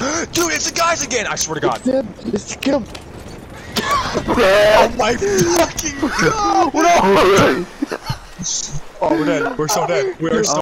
Dude, it's the guys again! I swear to God. It's him. It's him. Oh my fucking god! No! Oh, we're dead. We're so dead. We are so